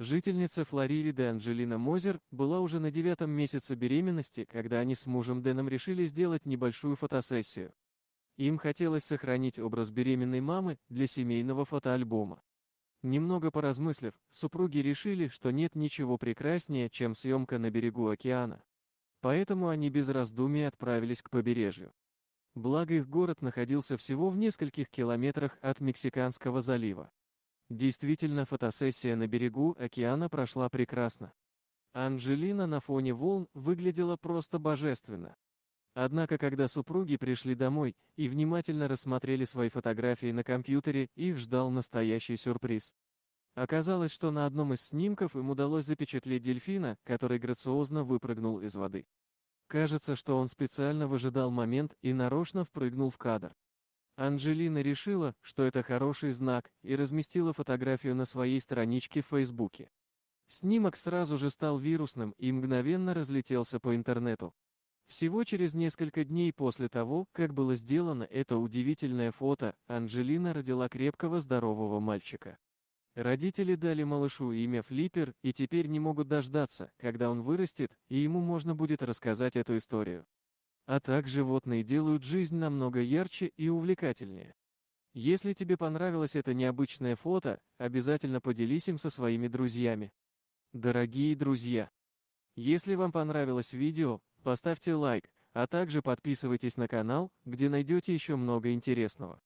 Жительница Флориды Анджелина Мозер была уже на девятом месяце беременности, когда они с мужем Дэном решили сделать небольшую фотосессию. Им хотелось сохранить образ беременной мамы для семейного фотоальбома. Немного поразмыслив, супруги решили, что нет ничего прекраснее, чем съемка на берегу океана. Поэтому они без раздумий отправились к побережью. Благо их город находился всего в нескольких километрах от Мексиканского залива. Действительно, фотосессия на берегу океана прошла прекрасно. Анджелина на фоне волн выглядела просто божественно. Однако, когда супруги пришли домой и внимательно рассмотрели свои фотографии на компьютере, их ждал настоящий сюрприз. Оказалось, что на одном из снимков им удалось запечатлеть дельфина, который грациозно выпрыгнул из воды. Кажется, что он специально выжидал момент и нарочно впрыгнул в кадр. Анджелина решила, что это хороший знак, и разместила фотографию на своей страничке в Фейсбуке. Снимок сразу же стал вирусным и мгновенно разлетелся по интернету. Всего через несколько дней после того, как было сделано это удивительное фото, Анджелина родила крепкого здорового мальчика. Родители дали малышу имя Флиппер и теперь не могут дождаться, когда он вырастет, и ему можно будет рассказать эту историю. А так животные делают жизнь намного ярче и увлекательнее. Если тебе понравилось это необычное фото, обязательно поделись им со своими друзьями. Дорогие друзья! Если вам понравилось видео, поставьте лайк, а также подписывайтесь на канал, где найдете еще много интересного.